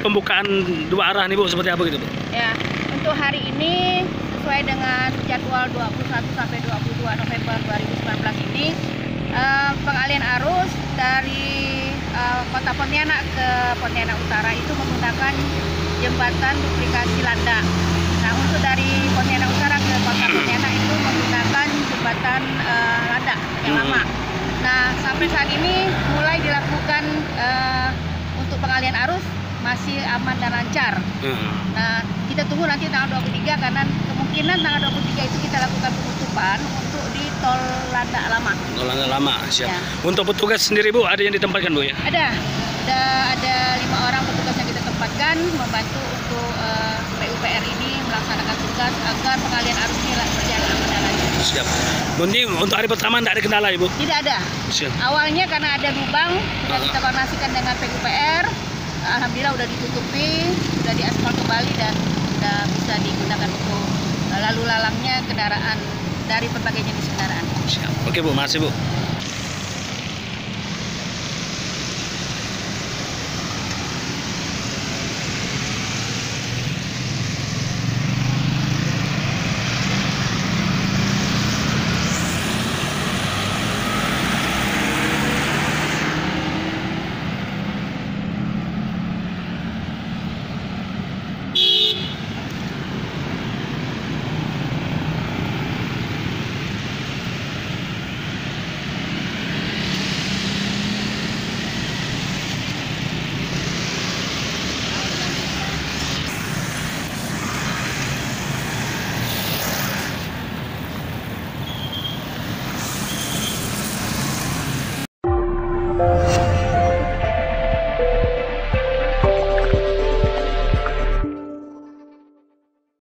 pembukaan dua arah nih Bu seperti apa gitu Bu? Ya, untuk hari ini sesuai dengan jadwal 21 sampai 22 November 2019 ini eh, pengalian arus dari eh, Kota Pontianak ke Pontianak Utara itu menggunakan jembatan duplikasi Landa. Nah, untuk dari Pontianak Utara ke Kota Pontianak itu menggunakan jembatan eh, Landa yang Hmm. lama. Nah, sampai saat ini mulai eh, untuk pengalian arus masih aman dan lancar. Hmm. Nah, kita tunggu nanti tanggal 23 karena kemungkinan tanggal 23 itu kita lakukan penutupan untuk di tol Landa Lama. Tolongnya lama siap. Ya. Untuk petugas sendiri Bu ada yang ditempatkan Bu ya? Ada, ada ada lima orang petugas yang kita tempatkan membantu untuk eh, PUPR ini melaksanakan tugas agar pengalian arus ini berjalan aman dan lancar. Siap. Ini untuk hari pertama tidak ada kendala Ibu? Tidak ada. Siap. Awalnya karena ada lubang, sudah Ah. kita koordinasikan dengan PUPR. Alhamdulillah udah ditutupi, sudah diaspal kembali dan sudah bisa digunakan untuk eh, lalu lalangnya kendaraan dari berbagai jenis kendaraan. Oke Bu, makasih Bu.